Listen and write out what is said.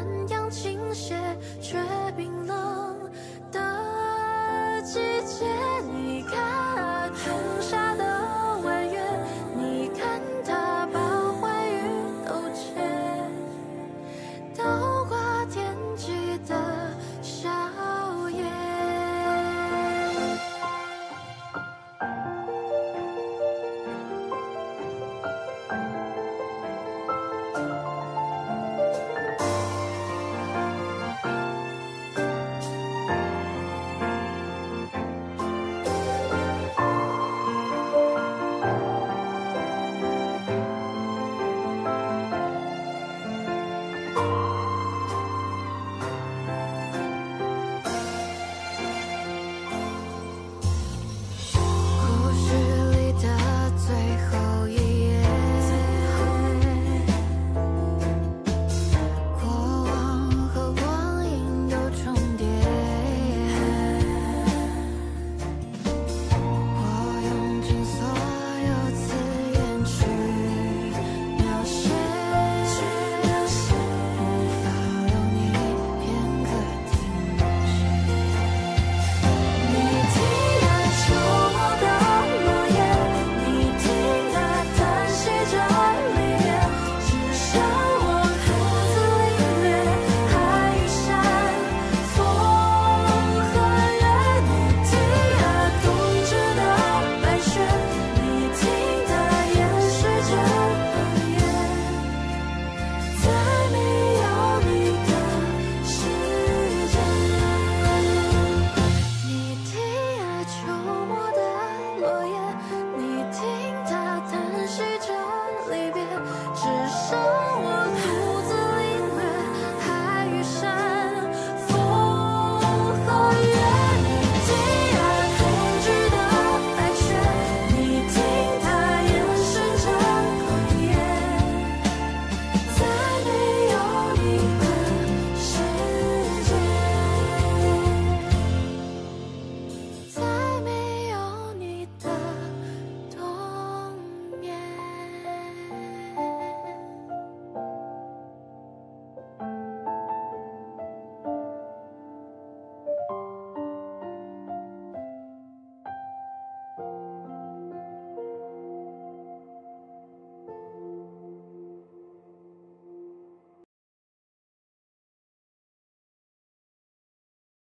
暖阳倾斜，却冰冷。